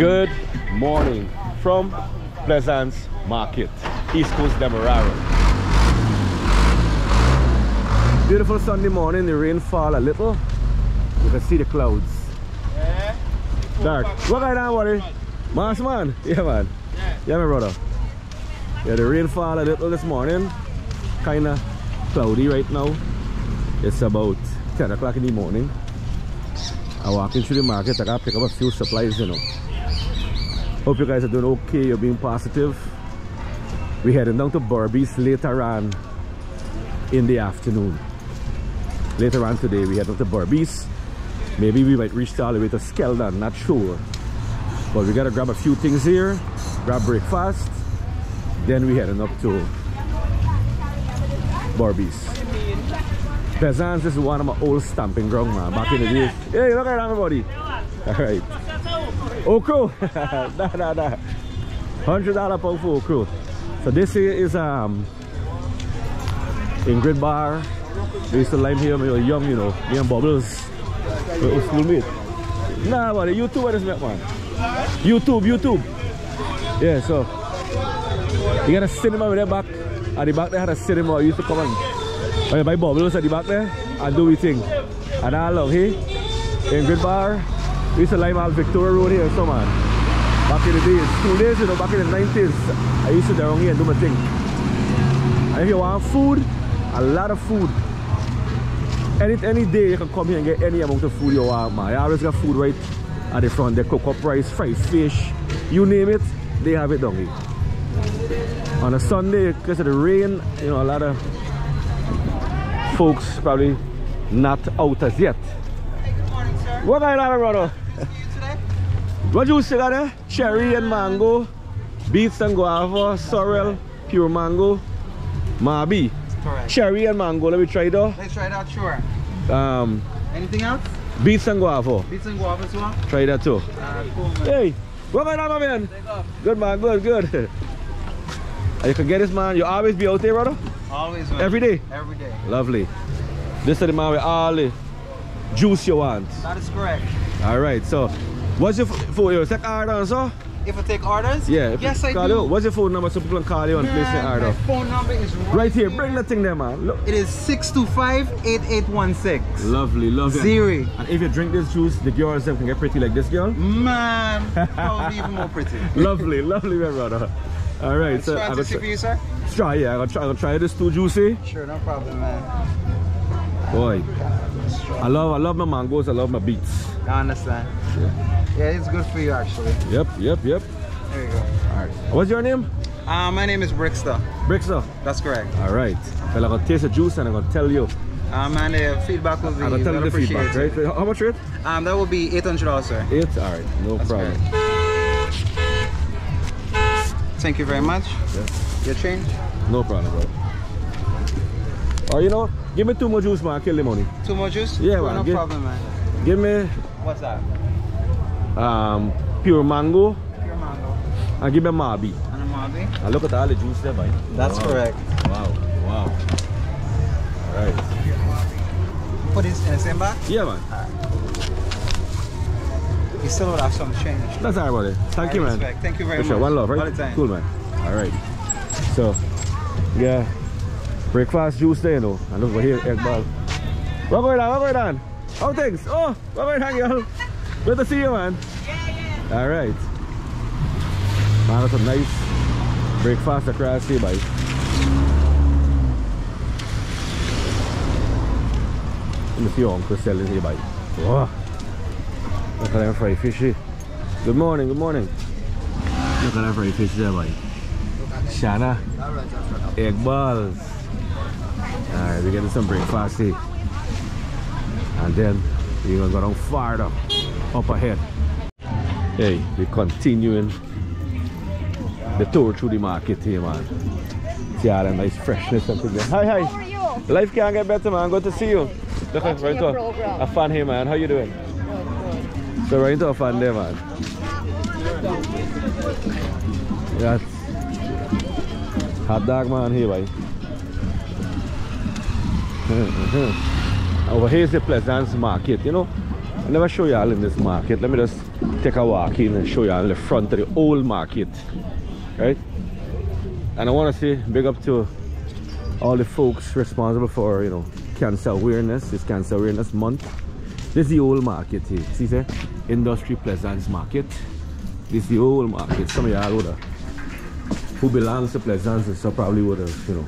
Good morning from Plaisance Market, East Coast Demerara. Beautiful Sunday morning, the rain fall a little. You can see the clouds. Dark. What going on, buddy? Mass man? Yeah, man. Yeah, my brother. Yeah, the rain fall a little this morning. Kinda cloudy right now. It's about 10 o'clock in the morning. I'm walking through the market. I gotta pick up a few supplies, you know. Hope you guys are doing okay. You're being positive. We're heading down to Berbice later on in the afternoon. Later on today, we head down to Berbice. Maybe we might reach all the way to Skeldon, not sure. But we gotta grab a few things here, grab breakfast, then we heading up to Berbice. Plaisance is one of my old stamping ground, man. Back in the days. Hey, look at everybody. All right. Okro. nah, nah, nah. Hundred dollar per for okro. So this here is um Ingrid Bar. We used to lime here when we were young, you know. Me and Bubbles. We were schoolmate. Nah, buddy. YouTube is that, man? YouTube, YouTube. Yeah, so you got a cinema with that back. At the back they had a cinema. I used to come and Oh, yeah, buy bubbles at the back there and do we thing. And all along here, in Good Bar, we used to out Victoria Road here, so man. Back in the days, school days, you know, back in the 90s, I used to down here and do my thing. And if you want food, a lot of food. Any any day you can come here and get any amount of food you want, man. You always got food right at the front. They cook up rice, fried fish, you name it, they have it down here. On a Sunday, because of the rain, you know, a lot of folks probably not out as yet. Hey, good morning, sir. What kind of brother? What juice you got there? Cherry and mango, beets and guava, sorrel, pure mango, mabi. Correct. Cherry and mango, let me try it out. Let's try it out, sure. Um, Anything else? beets and guava. Beets and guava as well? Try that too. Uh, cool. Hey, what going on, my man? Good man, good, good. You can get this man, you always be out there, brother? Always, man. Every day? Every day. Lovely. This is the man with all the juice you want. That is correct. Alright, so what's your phone? You take order, so? If I take orders? Yeah. Yes, I call do. You, what's your phone number so people can call you and place Man, your my order? phone number is right, Right here, bring that thing there, man. Look. It is 625-8816. Lovely, lovely. Ziri. And if you drink this juice, the girls them can get pretty like this girl. Man, probably even more pretty. lovely, lovely, my brother. All right, so Try I'm to gonna see for try, you, sir? try. Yeah, I'm gonna try. I'm gonna try this too juicy. Sure, no problem, man. Boy, I love, I love my mangoes. I love my beets. I understand. Yeah, it's good for you, actually. Yep, yep, yep. There you go. All right. What's your name? Uh, my name is Brickster. Brixer. That's correct. All right. Well, I'm gonna taste the juice and I'm gonna tell you. Um, and the feedback will be I'm tell you the feedback, right? How much rate? Um, that will be 800 dollars, sir. Eight. All right, no That's problem. Thank you very much. Yeah. Your change? No problem, bro. Or you know, give me two more juice, man. I Kill the money. Two more juice? Yeah, man, No get- problem, man. Give me What's that? um, pure mango Pure mango. and give me a mabi. And a Mavi? And look at all the juice there, boy. That's Wow. correct. Wow, wow. All right. Put this in the same bag? Yeah, man. You still would have some change. That's all right, buddy. Thank I you, man. Thank you very For sure. much. One love, right? All the time. Cool, man. All right. So, yeah, breakfast juice there, you know. And look over here, egg ball. What going on? What going on? How things? Oh, what going on. Good to see you, man. All right. Man, that's a nice breakfast across here, boy. Let me see your uncle selling here, boy. Whoa. Look at them fried fish here. Good morning, good morning. Look at that fried fish there, boy. Shana. Egg balls. Alright, we're getting some breakfast here. And then we're gonna go down farther up ahead. Hey, we're continuing the tour through the market here, man. See all the nice freshness and things. Hi, hi. How are you? Life can't get better, man. Good to see you. Look at right your program. a fan here, man. How you doing? So right into a fan there, man. That's hot dog man here, boy. Over here is the Plaisance Market, you know. I never show y'all in this market. Let me just take a walk in and show on the front of the old market. Right? And I want to say big up to all the folks responsible for, you know, cancer awareness. It's cancer awareness month. This is the old market here. See, say? Industry Plaisance Market. This is the old market. Some of y'all would have, who belongs to Plaisance, so probably would have, you know,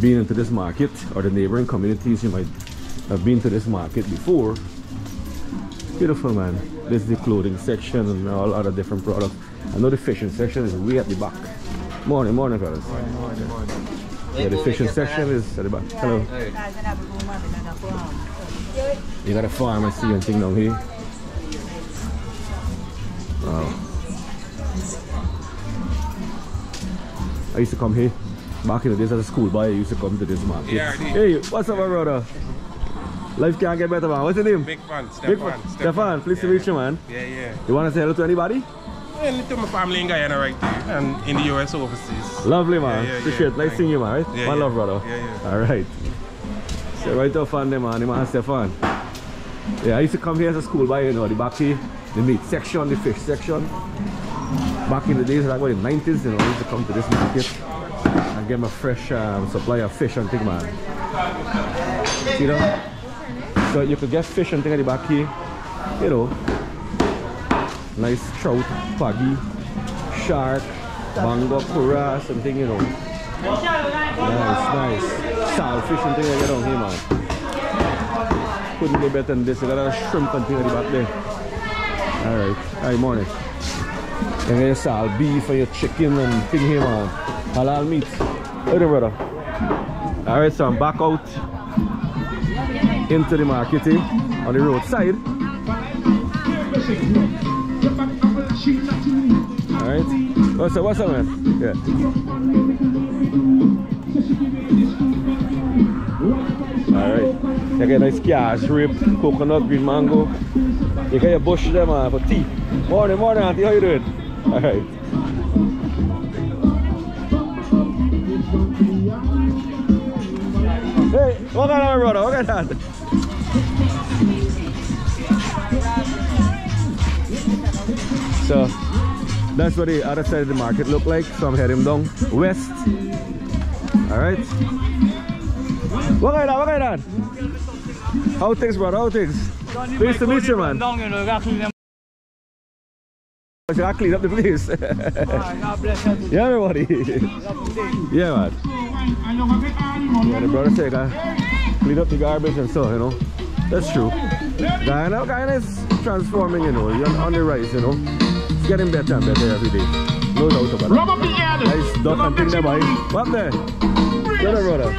been into this market or the neighboring communities. You might have been to this market before. Beautiful, man. This is the clothing section and all other different products. I know the fishing section is way at the back. Morning, morning, fellas. Yeah, the fishing section is at the back. Hello. You got a farm, I see anything down here. Wow. I used to come here. Back in the days as a school boy, I used to come to this market. Yeah, Hey, what's up, my brother? Life can't get better, man. What's your name? Big fan, Big Stefan. fan. Stefan, pleased to meet you, man. Yeah, yeah. You want to say hello to anybody? And to my family in Guyana right there, and in the US overseas. Lovely, man. Yeah, yeah, Appreciate yeah. Nice seeing you, man. Right? Yeah, One yeah. love, brother. Yeah, yeah. All right. So right off on them, man. The man Stefan. Yeah, I used to come here as a school boy, you know, the back here, the meat section, the fish section. Back in the days, like what, in the 90s, you know, I used to come to this market get my fresh um, supply of fish and thing, man. See that? So you could get fish and thing at the back here, you know. Nice trout, puggy, shark, mango, kura, something, you know. Nice, nice. Saltfish and thing like that down here, man. Couldn't be better than this. You got a shrimp and thing at the back there. Alright. Alright, morning. And then salt beef and your chicken and thing here, man. Halal meat. There, brother. Alright, so I'm back out into the market here on the roadside. Alright. What's up, what's up, man? Yeah. Alright. You get nice cash, rib, coconut, green mango. You get your bush there, man, for tea. Morning, morning, auntie. How you doing? Alright. Hey, what on, brother? What on? So, that's what the other side of the market look like. So I'm heading down west. Alright. What got on? What got on? How things, brother? How things? Pleased to meet you, man. I gotta clean up the place. yeah, everybody. yeah, man. Yeah, the brother said, uh, clean up the garbage and so, you know. That's true. Guyana, Guyana is transforming, you know. You're on the rise, you know. It's getting better and better every day. No doubt about it. Nice duck and thing there, boy. What there? Get it, brother.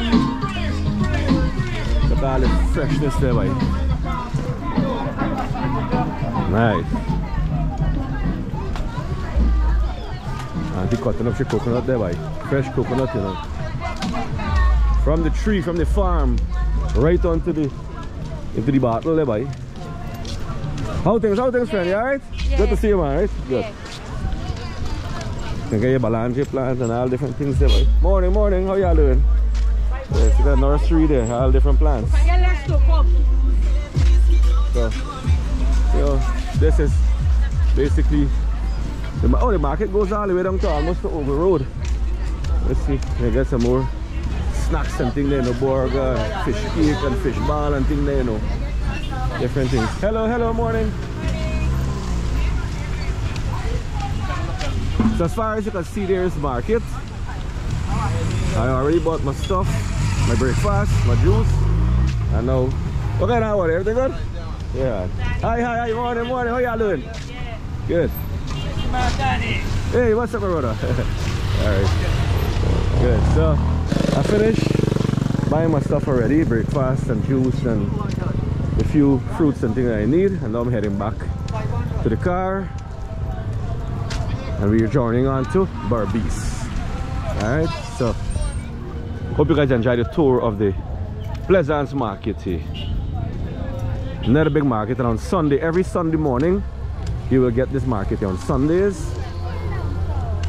Look at all the freshness there, boy. Nice. Auntie cutting up your coconut there, boy. Fresh coconut, you know. From the tree, from the farm, right onto the into the bottle there, boy. How things, how things, friend? You alright? Good to see you, man, right? Good. You get your balance plants and all different things there, boy. Morning, morning, how y'all doing? Yeah, see that nursery there, all different plants. So, you know, this is basically the, oh, the market goes all the way down to almost to Over Road. Let's see, I get some more snacks and thing there, no burger, fish cake and fish ball and thing there, you know. Different things. Hello, hello, morning. So as far as you can see, there's market. I already bought my stuff, my breakfast, my juice. I know. Okay, now what? Everything good? Yeah. Hi, hi, hi. Morning, morning. How y'all doing? Good. Hey, what's up, my brother? Alright. Good. So, I finished buying my stuff already breakfast and juice and a few fruits and things that I need. And now I'm heading back to the car. And we're journeying on to Berbice. Alright, so hope you guys enjoyed the tour of the Plaisance Market here. Another big market and on Sunday, every Sunday morning, you will get this market here. On Sundays,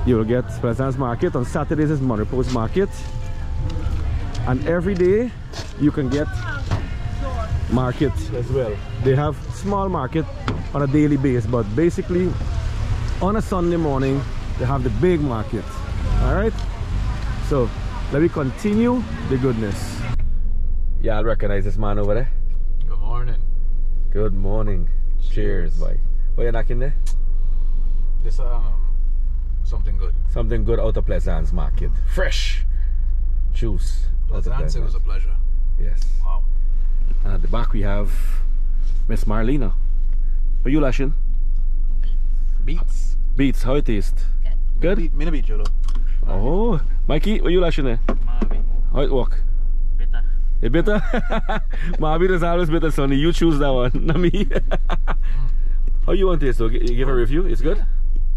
you will get Plaisance Market. On Saturdays is Mon Repos Market. And every day, you can get market as well. They have small market on a daily basis, but basically on a Sunday morning they have the big market. All right. So let me continue the goodness. Y'all recognize this man over there? Good morning. Good morning. Cheers, boy. What you knocking there? This um something good. Something good out of Plaisance Market. Fresh juice. Out of Plaisance, it was a pleasure. Yes. Wow. And at the back we have Miss Marlena. Are you lashing? Beats. Beats, how it taste? Good. Beat, me no beat you though. Oh, Mikey, what you lashing there? Marvin. How it work? Better. It better? Marvin is always better, Sonny. You choose that one, not me. how you want this? So you give a review? It's good?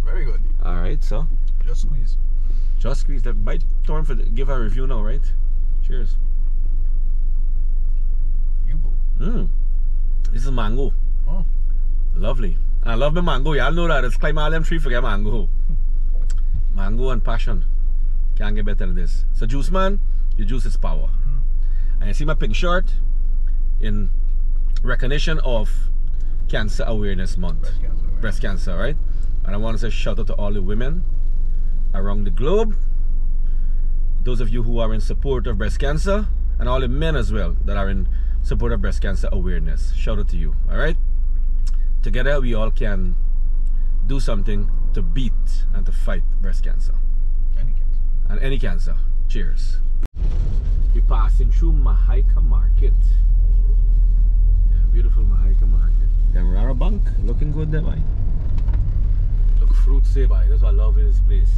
Very good. All right, so Just squeeze. just squeeze that bite. Time for the, give a review now, right? Cheers. Mmm. This is mango. Oh. Lovely. I love my mango. Y'all know that. It's climb all them tree forget mango. Mango and passion. Can't get better than this. So juice man, your juice is power. Hmm. And you see my pink shirt in recognition of Cancer Awareness Month. Breast cancer. Breast cancer, right? And I want to say shout out to all the women around the globe. Those of you who are in support of breast cancer, and all the men as well that are in support of breast cancer awareness. Shout out to you, all right? Together we all can do something to beat and to fight breast cancer Any cancer. and any cancer. Cheers. We're passing through Mahaica Market. Yeah, beautiful Mahaica Market. Demerara Bank, looking good there, boy. Look, fruits there, boy. That's what I love in this place.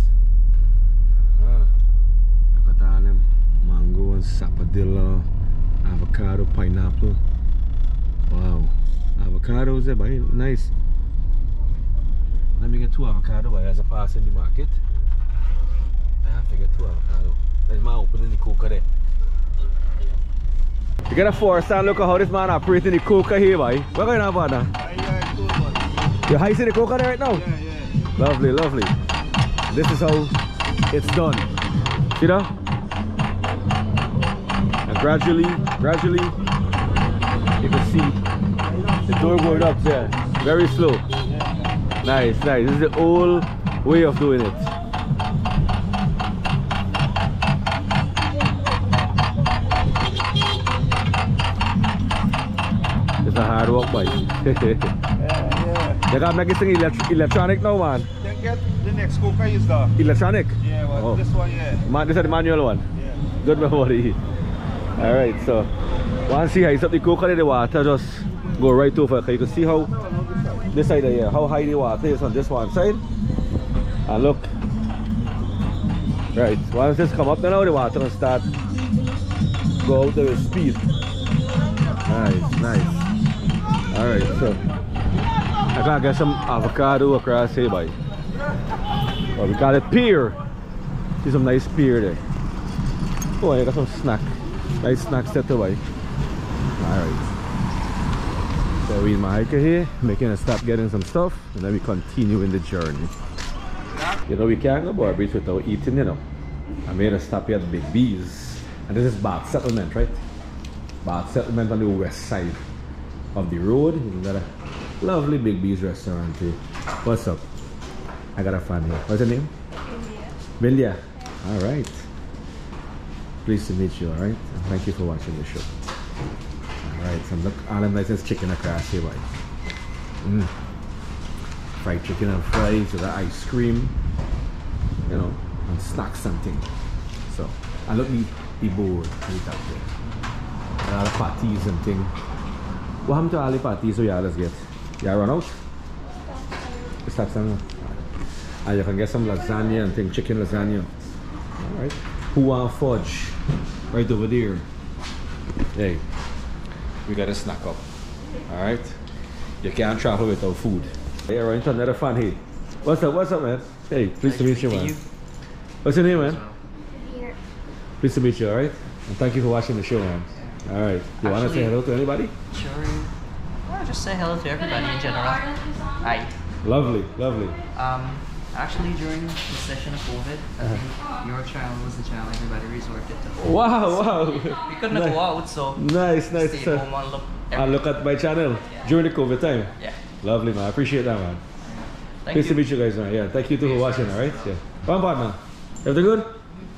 Uh-huh. Look at mango and sapodilla, avocado, pineapple. Wow. Avocados are boy. Nice. Let me get two avocado as I pass in the market. I have to get two avocado. There's my opening the koker there. You get a force and look at how this man operating the koker here, boy. What going on, brother? You're heisting the koker there right now? Yeah, yeah. Lovely, lovely. This is how it's done. See that? And gradually, gradually, you can see the door going up there. Very slow. Nice, nice. This is the old way of doing it. It's a hard work, boy. They got this thing electronic now, man. Then get the next koker is the. Electronic. Oh. this one, yeah. Man, this is the manual one. Yeah. Good memory. Alright, so once how it's up the coconut in the water, just go right over. You can see how this side here, how high the water is on this one side. And look. Right, once this come up now the water will start go out there with speed. Nice, nice. Alright, so I gotta get some avocado across here boy. Well, we got a pear. See some nice pear there. Oh, I got some snack. Nice snack set away. Alright. So we in Mahaica here, making a stop getting some stuff, and then we continue in the journey. You know, we can't go Berbice without eating, you know. I made a stop here at Big B's. And this is Bath Settlement, right? Bath Settlement on the west side of the road. You got a lovely Big B's restaurant here. What's up? I got a fan here. What's your name? Milia. All right. Pleased to meet you. All right. And thank you for watching the show. All right. Some look, them nice chicken across here, boy. Mm. Fried chicken and fries with the ice cream. You know, and snack something. So, I me the board right up there. And all the patties and thing. What happened to all the patties so y'all let's get? Y'all run out? That some? And you can get some lasagna and thing, chicken lasagna. Alright. Who want fudge? Right over there. Hey, we got a snack up. Alright? You can't travel without food. Hey, run into another fan here. What's up, what's up, man? Hey, pleased to meet you, man. What's your name, man? Pleased to meet you, alright? And thank you for watching the show, man. Alright. You wanna say hello to anybody? Sure. Well, just say hello to everybody in general. Hi. Lovely, lovely. Um, actually, during the session of COVID, I uh-huh. think your child was the child everybody resorted to. Wow, wow. We couldn't nice. go out, so Nice, nice. stayed So- home and look and look at my channel during the COVID time. Yeah. Lovely, man. I appreciate that, man. Thank Nice to meet you guys, man. Yeah, thank you too for watching, alright? Yeah. One partner. Everything good?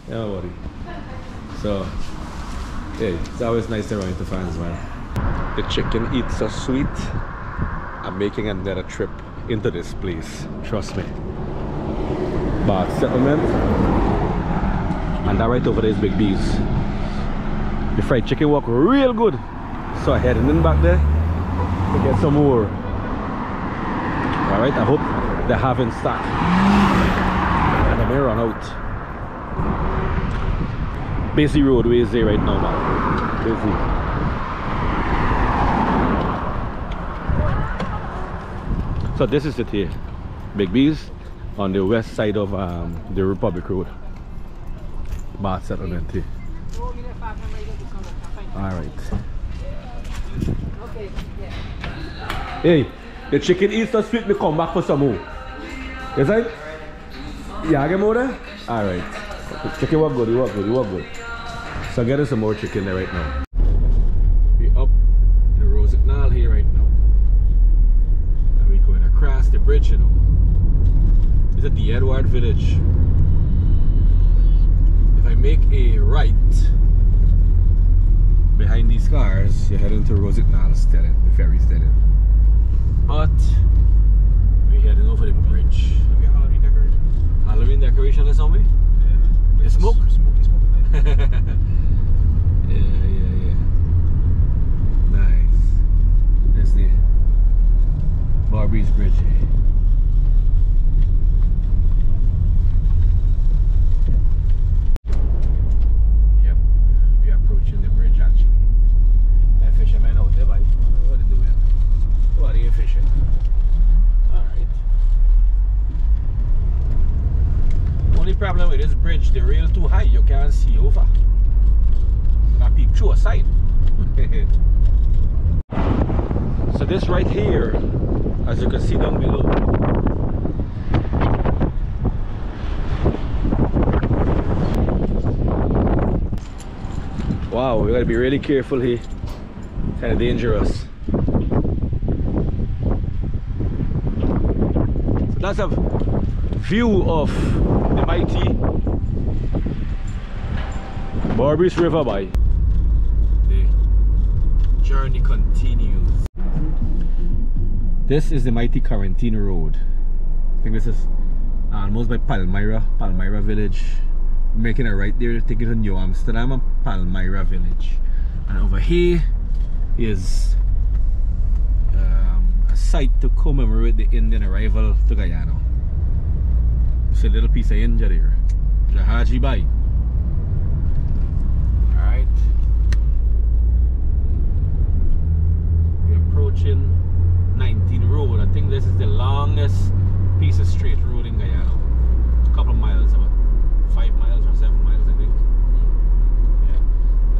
Yeah, no worry. So, yeah, it's always nice to run into fans, man. The chicken eats so sweet. I'm making another trip into this place. Trust me. Bath settlement. And that right over there is Big B's. The fried chicken walk real good. So I heading in back there to get some more. Alright, I hope they have in stock. And I may run out. Busy roadways there right now, man. Busy. So this is it here. Big B's on the west side of um, the Republic Road. Bath settlement. Alright. Hey, the chicken eats so sweet, me come back for some more. Is that? Yeah, get more there? Alright. Chicken work good, you work good, you work good. So get us some more chicken there right now. We up the Rosignal here right now. And we going across the bridge, you know. The Edward Village. If I make a right behind these cars, you're heading to Rosignal Stelling, the ferry Stelling. But we're heading over the bridge. Maybe a Halloween decoration. Halloween decoration or something? Yeah. You smoke? Smoky, smoky yeah, yeah, yeah. Nice. That's the Berbice Bridge. eh? Yep, we are approaching the bridge actually. That fisherman out there, but what are they doing? What are you fishing? Alright. Only problem with this bridge, the rail too high, you can't see over. I peep through a side. so this right here, as you can see down below. Wow, we gotta be really careful here. Kind of dangerous. So that's a view of the mighty Berbice River by. The journey continues. This is the mighty Corentyne Road. I think this is uh, almost by Palmyra, Palmyra village. Making a right there, taking to New Amsterdam Palmyra village. And over here is um, a site to commemorate the Indian arrival to Guyana. It's a little piece of India there. Jahaji Bai. Alright. We're approaching 19 Road. I think this is the longest piece of straight road in Guyana. A couple of miles, about five miles or seven miles, I think.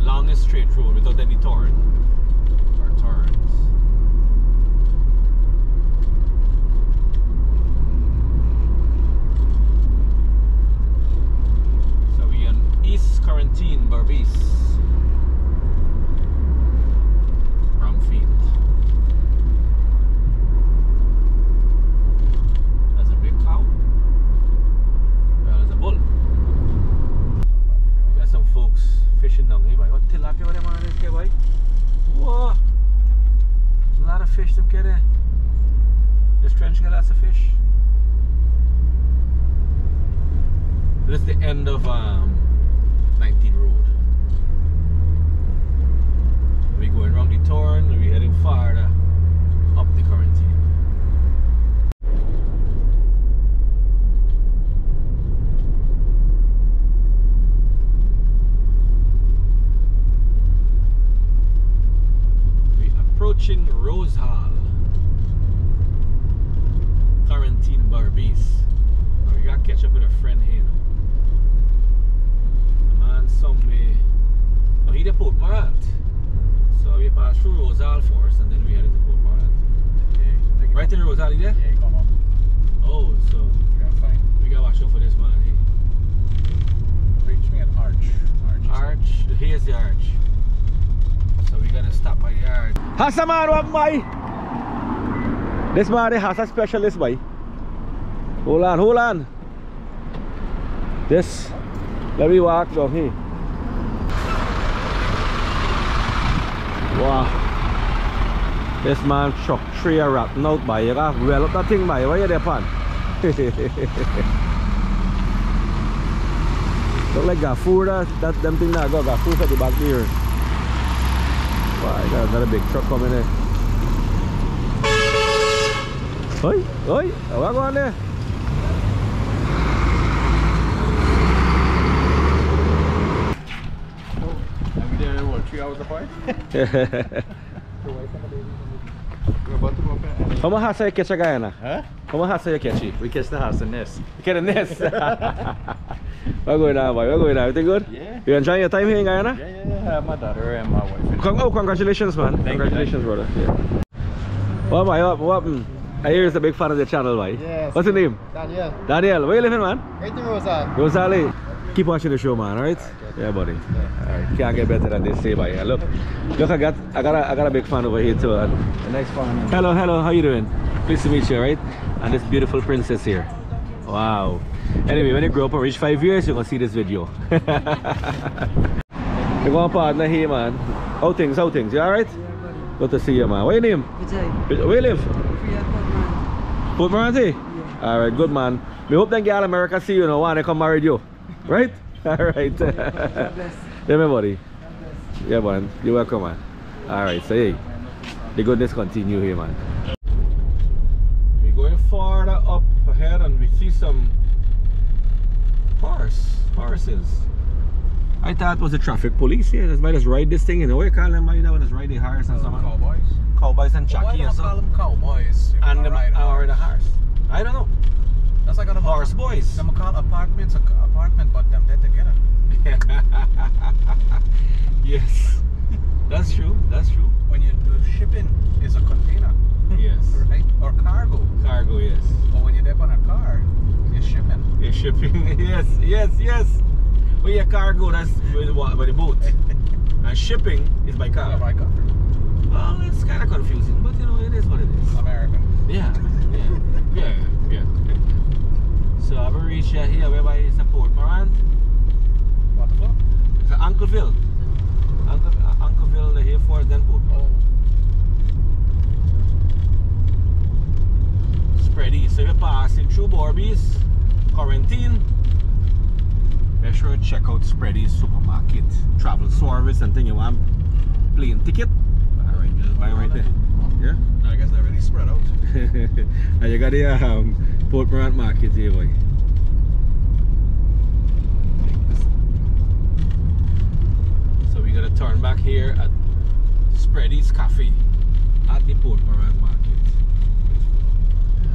Longest straight road without any turn or turns. So we on East Corentyne, Berbice. Bromfield. That's a big cow. Well, there's a bull. We got some folks fishing down here. Boy. What tilapia them on this boy? Whoa! There's a lot of fish them get there. This trench got lots of fish. This is the end of um, 19 Road. We going around the turn, we heading farther up the Corentyne. We approaching Rose Hall. Corentyne Berbice. Now we gotta catch up with a friend here. now. The man some me. No, he the Port Mourant. So we pass through Rose Hall first and then we head into Port Mourant. Yeah, Right in the Rose Hall, you there? Yeah, you come up. Oh, so You gotta find. we gotta watch out for this man here. Reach me at Arch. Arch. is Arch, here's the arch. So we gotta stop the arch. Hasa what boy? This man they has a specialist boy. Hold on, hold on. This, let me walk down here. Wow. This man chuck tree a rat out by you got well up that thing by where you there pan? Look like got food that, that them thing that got got food at the back there. Wow, you got another big truck coming in. Oi, oi, what going on there? I'll be there, what, three hours apart? We're about to go up and... How much has you catch a guy na? Huh? How much has you catch it? We catch the house in this. Get in this. what going on, boy? What going on? Everything good? Yeah. You enjoying your time here in Guyana? Yeah, yeah, yeah. My daughter and my wife. Con- oh, congratulations, man. Thank you, congratulations, brother. Yeah. What, boy? What, what happened? I hear he's a big fan of the channel, boy. Yes. What's your name? Daniel. Daniel. Where you living, man? Right in Rosa. Rosali. Keep watching the show, man. Alright? Yeah, buddy. Alright. Can't get better than this, say, boy. Yeah, look, look. I got, I got, a, I got a big fan over here too. And The next one. Hello, hello, how you doing? Pleased to meet you, right? And this beautiful princess here. Wow. Anyway, when you grow up and reach five years, you're gonna see this video. You're going partner here, man. How things, how things? You alright? Good to see you, man. What's your name? Vijay, Where you live? free. Port Morency? Alright, good man. We hope them girl America see you now when they come marry you. Right? Alright. yeah, my buddy. Yeah, man. You're welcome, man. Alright, so hey, the goodness continue here, man. We're going farther up ahead and we see some horse, horses. I thought it was the traffic police here. Just might just ride this thing, you know what you call them by now? Just ride the horse and something. Cowboys? Cowboys and Why jockey not and call them cowboys? And the, or the horse? I don't know. That's like a Horse boys. Them call apartments apartment, but them they together. yes. That's true. That's true. When you do shipping, is a container, Yes. right? Or cargo. Cargo, yes. But when you dip on a car, it's shipping. Yeah, shipping. yes, yes, yes. Well, yeah, cargo, that's with, the, wa- the boat. and shipping is by car. Oh my God. Well, it's kind of confusing, but you know, it is what it is. American. Yeah, yeah, yeah, yeah. yeah. So I've reached uh, here whereby it's a Port Mourant. What the fuck? It's a Uncleville. Uncle, uh, Uncleville, the here for then Port Mourant. Oh. spread east. So you're passing through Berbice, Corentyne, make sure you check out Spread East Supermarket. Travel service and thing you want plane ticket. Alright, just buy right there. Yeah? I guess they're really spread out. and you got the um, Port Mourant Market here, boy. So we gotta turn back here at Spread East Cafe at the Port Mourant Market.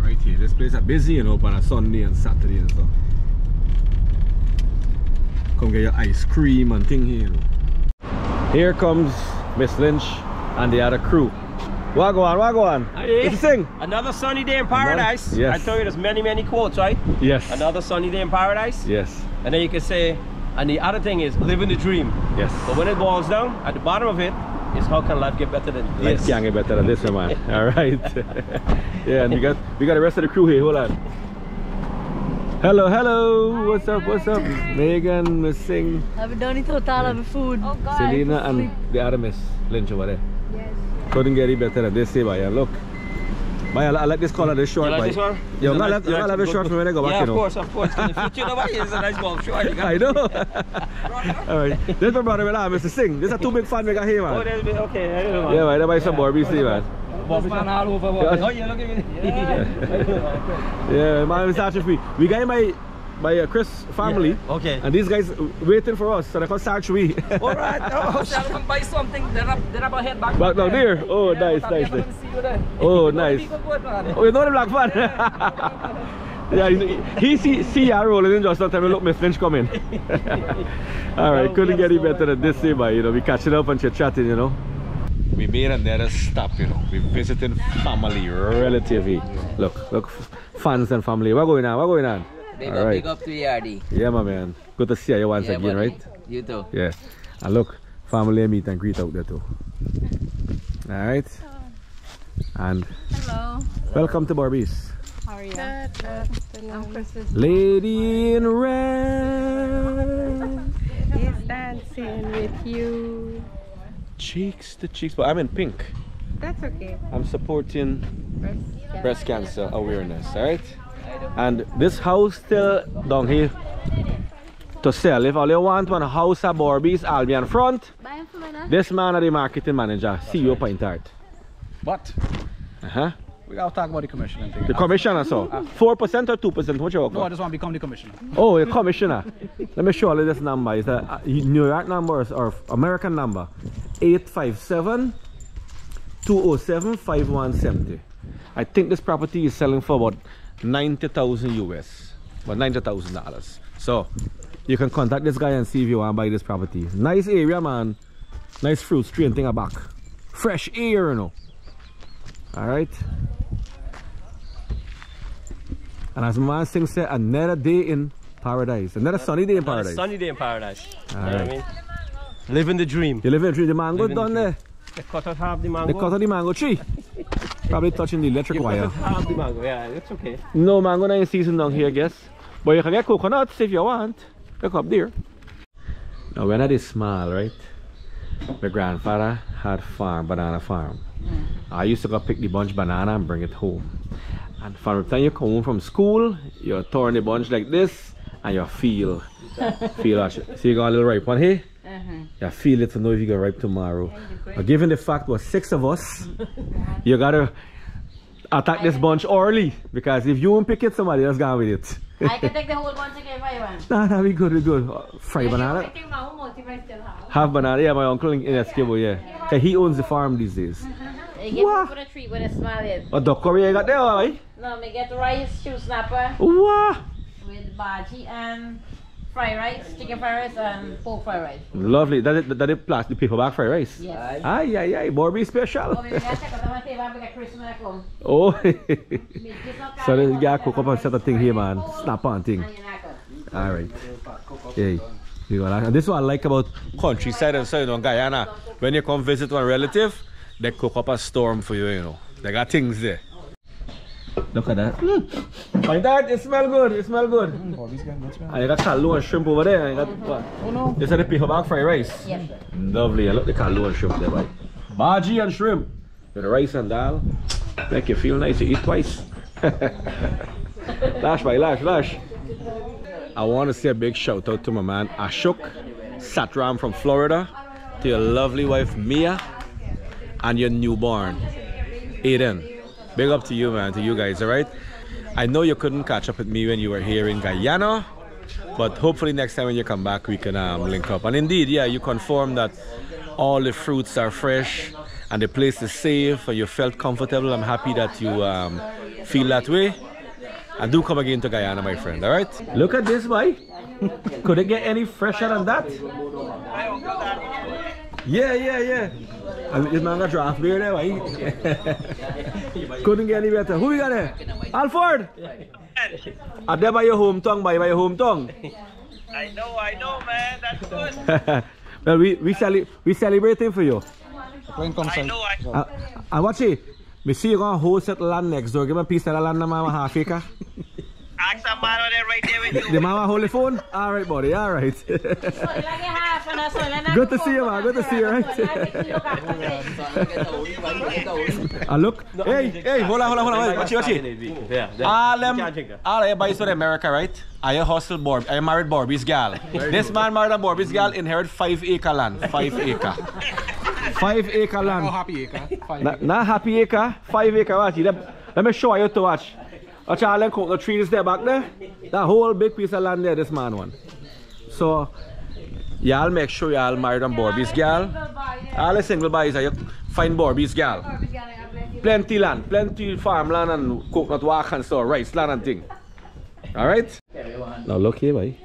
Right here. This place is busy, you know, on a Sunday and Saturday and stuff. Come get your ice cream and thing here, you know. Here comes Miss Lynch and the other crew. What go on, what? Hey. It's a thing. Another sunny day in paradise. Yes. I told you there's many, many quotes, right? Yes. Another sunny day in paradise. Yes. And then you can say, and the other thing is living the dream. Yes. But when it boils down, at the bottom of it is how can life get better than Life this? can't get better than this, man. All right. yeah, and we got we got the rest of the crew here. Hold on. Hello, hello. What's up? What's up? Megan, Miss Singh, Hebben we dan niet totaal hebben food? Oh god. Selena, and the other Miss Lynch over there. Couldn't get any better than this, here, boy. Yeah, look. Boy, I, I like this color, this short, You like boy. this one? Yeah, I'm It's a gonna nice- let, I'm gonna have it good- short for when I go back, Yeah, you of know. course, of course. Can fit you know, it's a nice ball short. You got I know. All right. This my brother, man, Mr. Singh. This is a two big fan we got here, Oh, man. there's bit- okay. I don't know. Yeah, man. They buy some Berbice, see, man. Bobby man all over. Yeah. Oh, yeah, look at. Yeah, man, it's actually free. We got my my uh, Chris family. Okay. And these guys waiting for us, so they start we. All right. Oh, shall come buy something? Then I then I head back. Back down there? Oh, Yeah, nice, nice, nice. see you there. Oh, nice. good, oh, you know the black fan? yeah, he, he see see ya rolling in just that time. Look, Miss Lynch coming. All right, couldn't get any better than this, day, but you know, we catching up and chit chatting, you know. We made another stop, you know. We visiting family, relative. Look, look, fans and family. What going on? What going on? Big All up, right. big up to Yardi. Yeah, my man. Good to see you once Yeah, again, buddy. right? You too. Yeah. And look, family meet and greet out there too. All right. And Hello. welcome to Berbice. How are you? Good. I'm Christmas. Lady in red. He's dancing with you. Cheeks to cheeks. But I'm in pink. That's okay. I'm supporting Breast breast cancer awareness. All right. And this house still down here to sell. If all you want one house at Berbice, I'll be in front. This man is the marketing manager, CEO Point Art. But Uh-huh. we gotta talk about the commission and things. The commissioner, so 4% or 2%? What you work No, I just want to become the commissioner. Oh, the commissioner. Let me show you this number. It's a New York number or- or American number. 857 207 5170. I think this property is selling for about 90,000 US. About $90,000. So you can contact this guy and see if you want to buy this property. Nice area, man. Nice fruits tree and thing back. Fresh air, you know. All right. And as my Singh said, another day in paradise. Another sunny day in paradise. Sunny day in paradise. You know Living the dream. You live in a tree, the mango Living the down dream. there. They cut out half the They mango. cut out the mango tree. Probably touching the electric You cut wire. half the mango. Yeah, it's okay. No mango in season down here, I guess. But you can get coconuts if you want. Look up there. Now when I did small, right? My grandfather had farm, banana farm. I used to go pick the bunch banana and bring it home. And from the time you come home from school, you're turn the bunch like this and you feel feel that shit. See you got a little ripe one here? You feel it to know if you get ripe tomorrow. But given the fact we're six of us, you gotta attack this bunch early because if you won't pick it, somebody else gone with it. I can take the whole bunch again if you want. Nah, that'd be good, be good. Uh, Fry banana. I think my I still have. Half banana, yeah, my uncle in, Essequibo, yeah. 'Cause he owns the farm these days. You get Wah. me the treat with a smile. A duck curry you got there, boy? No, me get rice, shoe snapper Wow. with bhaji and fried rice, chicken fried rice and pork fried rice. Lovely. That is, that is plastic paperback fried rice. Yes. Aye, aye, aye. Barbie Oh, special. me got check out my table and get Christmas at home. Oh. Me just not so this guy cook up and set a thing here, man. Snap on thing. And you're not good. All right. Hey. You know, and this is what I like about countryside and so, you know, Guyana. When you come visit one relative, they cook up a storm for you, you know. They got things there. Look at that. Like that, it smell good. It smell good. And you got kalu and shrimp over there. And you got what? Oh no. This is the paperback fried rice. Yes, sir. Lovely. I look the kalu and shrimp there, boy. Bhaji and shrimp. With rice and dal. Make you feel nice. You eat twice. lash, boy, lash, lash. I want to say a big shout out to my man Ashok Satram from Florida, to your lovely wife Mia, and your newborn Aiden. Big up to you, man, to you guys, alright? I know you couldn't catch up with me when you were here in Guyana, but hopefully next time when you come back, we can um, link up. And indeed, yeah, you confirmed that all the fruits are fresh and the place is safe and you felt comfortable. I'm happy that you um, feel that way. And do come again to Guyana, my friend, alright? Look at this, boy. Could it get any fresher than that? Yeah, yeah, yeah. And this man got draft beer there, boy. Couldn't get any better. Who we got there? Alford! Are there by your hometown, by, by your hometown? I know, I know, man. That's good. well, we we, cele- we celebrating for you. I know, I know. Uh, and watch it. Me see you gonna hold that land next door. Give me a piece of the land, mama half acre. Ask that man over there right there with you. The mama hold the phone? Alright, buddy, alright. So, you like a half and a so you like Good to see you, man. Good to see you, right? So, you like to look after me. And look, hey, hey, hold on, hold on, hold on. Watch it, watch it. Yeah. All them, can't drink that. all everybody to America, right? I a hustle Borb, I married Berbice gal. This man married a Berbice gal, inherit five acre land, five acre. Five acre land. Oh, happy acre. Five Na, na happy acre, five acre, watch it. Let, let me show you to watch. Watch all them coconut trees there back there. That whole big piece of land there, this man one. So, y'all make sure y'all married on Berbice gal. All the single boys are find Berbice gal. Plenty land, plenty farmland and coconut walk and so rice land and thing. Alright? Now look here, boy.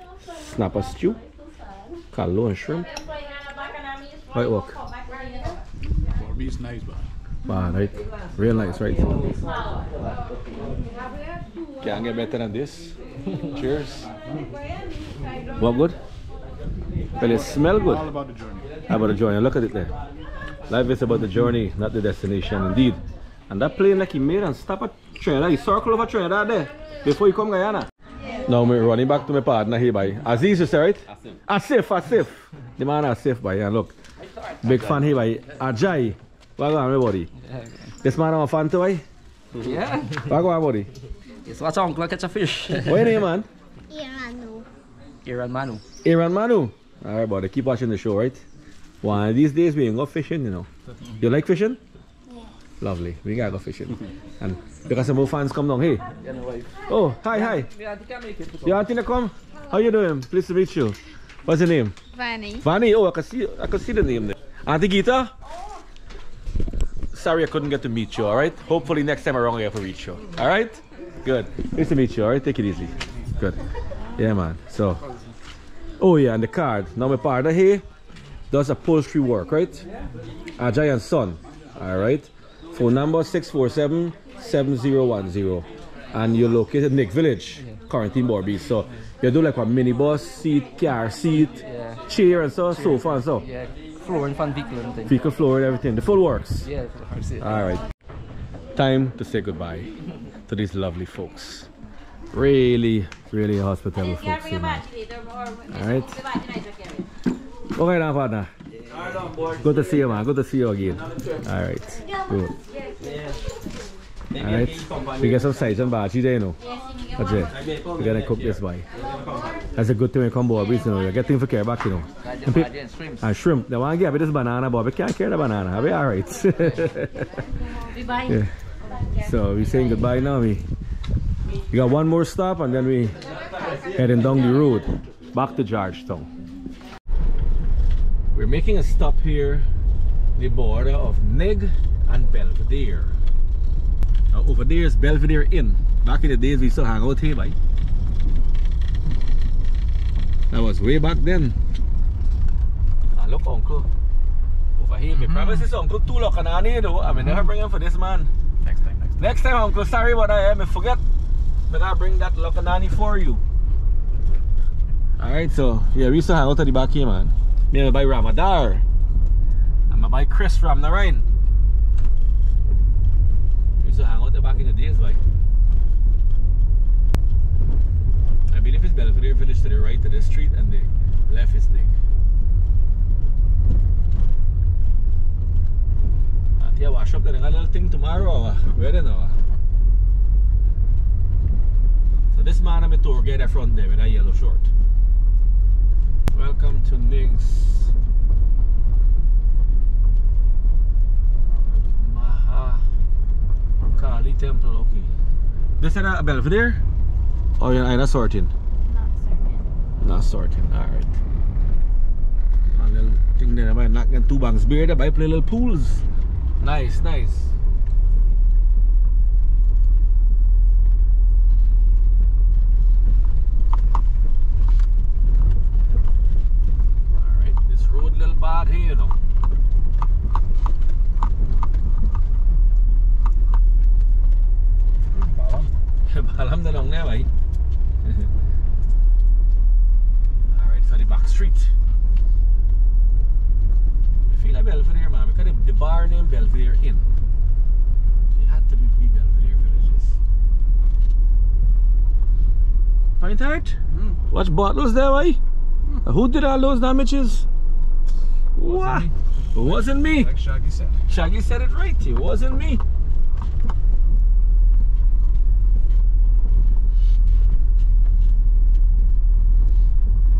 Snapper stew. Kalu and shrimp. It work? Berbice nice, but Wow, right? Real nice, right? Can't get better than this. Cheers. What good? Well, it smell good. all about the journey. How about the joint? Look at it there. Life is about the journey, not the destination, indeed. And that plane like he made and stop at Trinidad, he circle over Trinidad there before he come Guyana. Now we're running back to my partner here, by Aziz, you say right? Asif. Asif, Asif. The man Asif, by and look. Big fan here, by Ajay. What go on, everybody? This man I'm a fan too, by? Yeah. What go on, buddy? It's what's uncle catch a fish. What your name, man? Iran Manu. Aaron Manu. Alright, buddy, keep watching the show, right? One of these days we ain't go fishing, you know. You like fishing? Yeah. Lovely. We gotta go fishing. and because some more fans come down, hey. Oh, hi, hi. Yeah, I can make it. Your auntie come? How you doing? Pleased to meet you. What's your name? Vanny. Vanny. Oh, I can see I can see the name there. Auntie Gita? Sorry I couldn't get to meet you, alright? Hopefully next time around I have to reach you. Alright? Good. Nice to meet you, alright? Take it easy. Good. Yeah man. So Oh yeah, and the card. Now my partner here does upholstery work, right? A giant Son. Alright. Phone number 647 7010. And you're located Nigg Village, Corentyne Borby. So you do like a minibus, seat, car seat, Yeah. chair and so, sofa and so. Yeah. Floor and fun vehicle and thing. Vehicle floor and everything. The full works. Yeah. Alright. Time to say goodbye to these lovely folks. Really, really hospitable folks bring here, man. batch later or Alright. the batch tonight, okay? Okay now, partner. Good to see you, man. Good to see you again. Alright. Good. Alright. We get some sides and bachi there, you know. That's it. We're gonna cook this by. That's a good thing when you come board, you know. You get things for care back, you know. And, and shrimp. and shrimp. They want to give me this banana, but we can't carry the banana. I'll be alright. Yeah. So we're saying goodbye now. We, we got one more stop and then we heading down the road back to Georgetown. We're making a stop here the border of Nigg and Belvedere. Now over there is Belvedere Inn. Back in the days we used to hang out here, right? That was way back then. Ah, look, uncle. Over here, my promise is uncle too look kanani though. I mean, never bring him for this man. Next time, next time. Next time, uncle, sorry what I am. I forget. But I bring that lokanani for you. Alright, so yeah, we still hang out at the back here, man. Me and my boy Ramadar. My boy Chris from Narayan. We used to hang out there back in the days, like. I believe it's Belvedere Village to the right of this street and the left is Nigg. Auntie, wash up there. Got a little thing tomorrow. Or? Where then? Or? So this man I'm a tour guide at front there with a yellow short. Welcome to Nigg's Maha Kali Temple. Okay. This is a Belvedere? Oh, yeah, I'm not sorting. Not certain. Not sorting. Alright. A little thing there. I'm not getting two banks beer there, but I play little pools. Nice, nice. Alright, this road little bad here, you know. Balam na lang na, bhai. Alright, so the back street. I feel like Belvedere, man. Because the, the bar named Belvedere Inn. So it had to be, be Belvedere Villages. Pint Heart? Hmm. Watch bottles there, why? Hmm. Who did all those damages? What? It wasn't me. Like Shaggy said. Shaggy said it right. It wasn't me.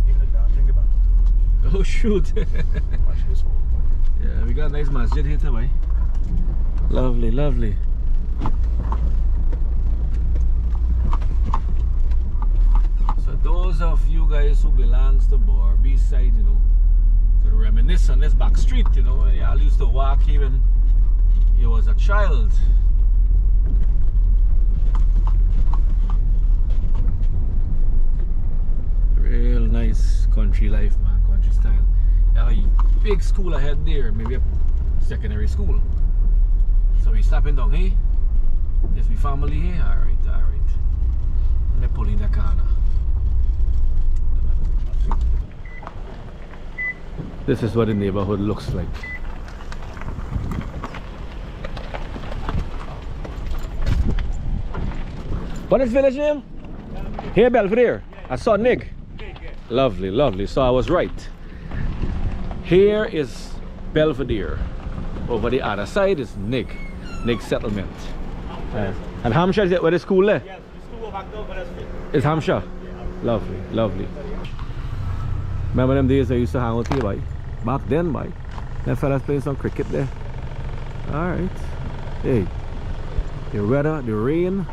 Even a damn thing about it. Oh shoot. Watch this one. yeah, we got a nice masjid here today. Lovely, lovely. So those of you guys who belongs to Borby side, you know, could reminisce on this back street, you know, y'all used to walk even you was a child. Real nice country life, man, country style. A big school ahead there, maybe a secondary school. So we stopping down here. There's my family here. Alright, alright. And they pull in the corner. this is what a neighborhood looks like. What is village name? Here, Belvedere. I saw Nigg. Lovely, lovely. So I was right. Here is Belvedere. Over the other side is Nigg. Nigg settlement. Uh, and Hampshire is where the school is? Yes, the school of October It's Hampshire? Lovely, lovely. Remember them days I used to hang out here, right? Back then, boy. Them fellas playing some cricket there. Alright. Hey. The weather, the rain.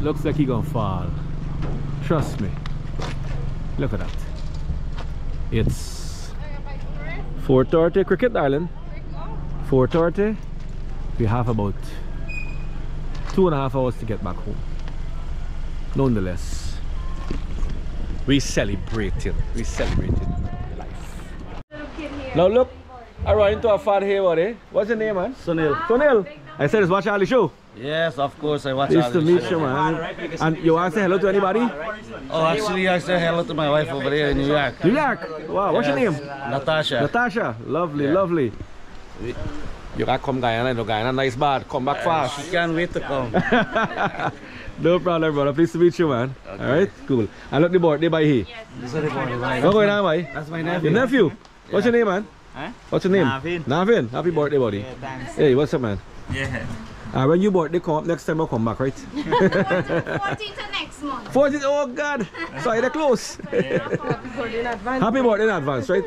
Looks like he gonna fall. Trust me. Look at that. It's 4.30 cricket, darling. 4.30. We have about two and a half hours to get back home nonetheless we celebrated we celebrated now look I run into a fan here buddy eh? what's your name man? Sunil. Sunil. I said it's watch Ali show? Yes, of course, I watch nice all to meet show. you man. And you want to say hello to anybody? Oh, actually, I say hello to my wife over there in New York. New York? Wow what's your name? Natasha. Natasha. Lovely Yeah. lovely. You got come Guyana no Guyana nice bad come back fast. She can't wait to come. no problem brother. Pleased to meet you man. All right cool. And look the board they by here This is the boy, right? What's going on, boy? That's my nephew. Your nephew? What's your name, man? Huh? What's your name? Navin. Navin. Happy birthday, buddy. Yeah, thanks. Hey, what's up, man? Yeah. Uh, when you birthday come up, next time I'll come back, right? 14 to next month. 14, oh God. Sorry, they're close. Yeah. Happy birthday in advance, Happy birthday in advance, right?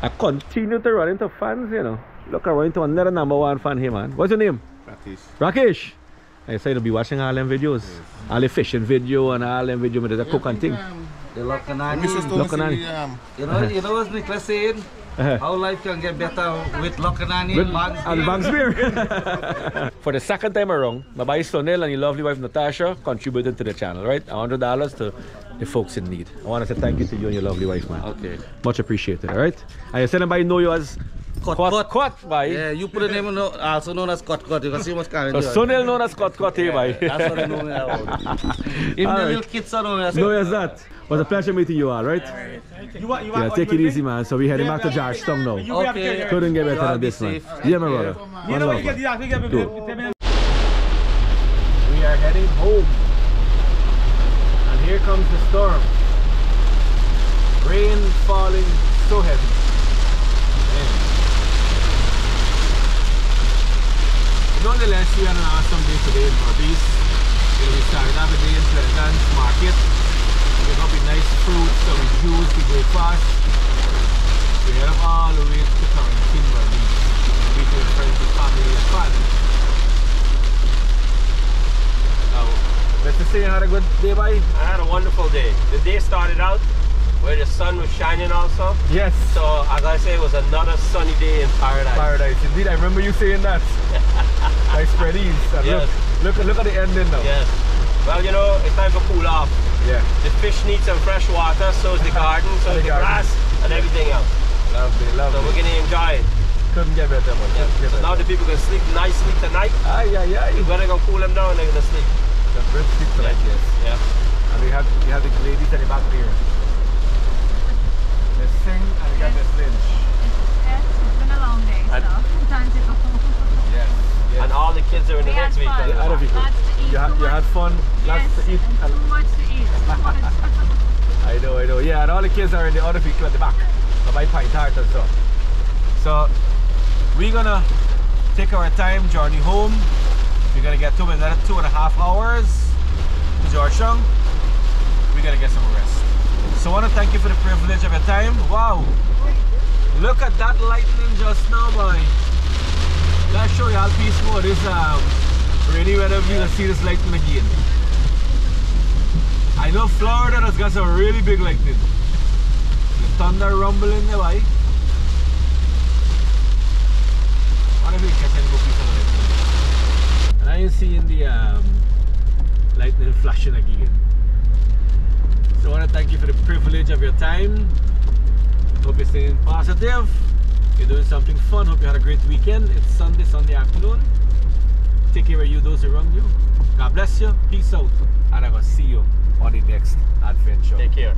I continue to run into fans, you know. Look, I run into another number one fan here, man. What's your name? Rakesh. Rakesh. I said say to be watching all them videos. All the fishing video and all them video with the cook and thing. The Lokanani. Mrs. Thomas Lokanani. um, You know, you know what Nicholas saying? How life can get better with Lokanani With, and Banks. and Banks beer. For the second time around, my boy Sunil and your lovely wife Natasha contributed to the channel, right? $100 to the folks in need. I want to say thank you to you and your lovely wife, man. Okay. Much appreciated, all right? And you said everybody know you as Cut, Quat, cut. Quat, bye. Yeah, you put the name no- also known as Cut Cut. You can see what's coming. So Sunil known as Quat Quat, eh, bye. That's what I know me about. Even All the little kids are known as No, yes, that. Was a pleasure meeting you all, right? You want, you Yeah, take it easy, man. So we heading back to Georgetown now. Okay. Couldn't get better than this, man. safe. Yeah, my brother. care. You One know love, man. you get, you Good. get, you get, We are heading home. And here comes the storm. Rain falling so heavy. Man. Nonetheless, we had uh, an awesome day today in Northeast. We started out the day in Plaisance Market. We got with nice fruits, some juice, we breakfast. We head up all the way to Torrington, Berbice. Meet with friends and family and fun. Now, let's just say you had a good day, bye. I had a wonderful day. The day started out where the sun was shining also. Yes. So as I say, it was another sunny day in paradise. Paradise, indeed. I remember you saying that. I spread ease. And Yes. Look, look, look at the ending now. Yes. Well, you know, it's time for cool off. Yeah. The fish need some fresh water, so is the garden, so The is the garden. grass, and everything else. Lovely, lovely. So we're gonna enjoy it. Couldn't get better, man. Yeah. Get So better. now the people can sleep nicely tonight. Aye, aye, aye. Weather gonna go cool them down and they're gonna sleep. The first sleep tonight, yes. Yeah. And we have, we have the ladies at the back there. They sing and we got the slinch. Yes, it's been a long day, And- so time to go. Yes. yes. And all the kids are in the We had next week. Fun. The other people. Lots to eat, You had, too you had fun, lots yes, to eat. And too much to eat. I know, I know. Yeah, and all the kids are in the other vehicle at the back. So by Pine Tart and stuff. So we're gonna take our time, journey home. We're gonna get to another two and a half hours to Georgetown. We're gonna get some rest. So I wanna thank you for the privilege of your time. Wow. Look at that lightning just now, boy. Let's show you how peaceful this um rainy weather we're see this lightning again. I know Florida has got some really big lightning. The thunder rumbling there, right? What if we catch any more piece lightning? And I ain't seeing the um, lightning flashing again. So I want to thank you for the privilege of your time. Hope you're staying positive. You're doing something fun. Hope you had a great weekend. It's Sunday, Sunday afternoon. Take care of you, those around you. God bless you. Peace out. And going to see you on the next adventure. Take care.